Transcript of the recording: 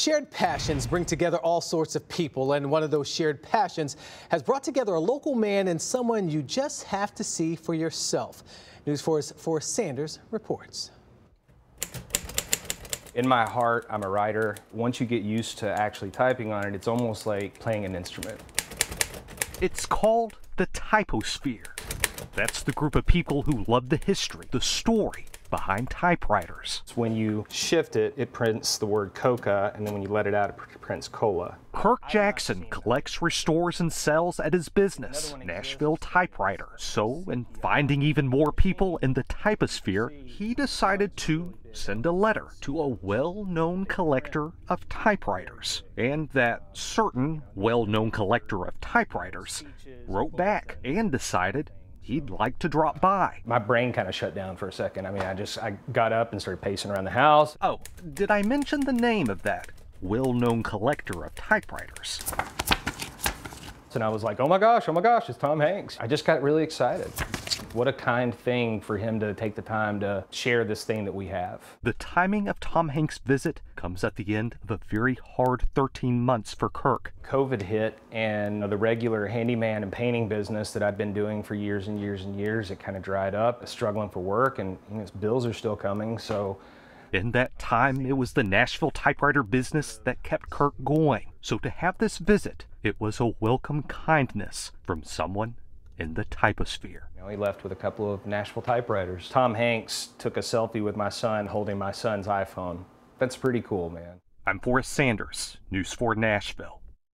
Shared passions bring together all sorts of people, and one of those shared passions has brought together a local man and someone you just have to see for yourself. News 4's Forrest Sanders reports. In my heart, I'm a writer. Once you get used to actually typing on it, it's almost like playing an instrument. It's called the typosphere. That's the group of people who love the history, the story, behind typewriters. When you shift it, it prints the word coca, and then when you let it out, it prints cola. Kirk Jackson collects, restores, and sells at his business, Nashville Typewriter. So, in finding even more people in the typosphere, he decided to send a letter to a well-known collector of typewriters. And that certain well-known collector of typewriters wrote back and decided he'd like to drop by. My brain kind of shut down for a second. I mean, I just I got up and started pacing around the house. Oh, did I mention the name of that well-known collector of typewriters? And I was like, oh my gosh, oh my gosh, it's Tom Hanks. I just got really excited. What a kind thing for him to take the time to share this thing that we have. The timing of Tom Hanks' visit comes at the end of a very hard 13 months for Kirk. COVID hit, and the regular handyman and painting business that I've been doing for years and years and years, it kind of dried up. Struggling for work, and you know, bills are still coming, so in that time, it was the Nashville typewriter business that kept Kirk going. So to have this visit, it was a welcome kindness from someone in the typosphere. You know, he left with a couple of Nashville typewriters. Tom Hanks took a selfie with my son holding my son's iPhone. That's pretty cool, man. I'm Forrest Sanders, News 4 Nashville.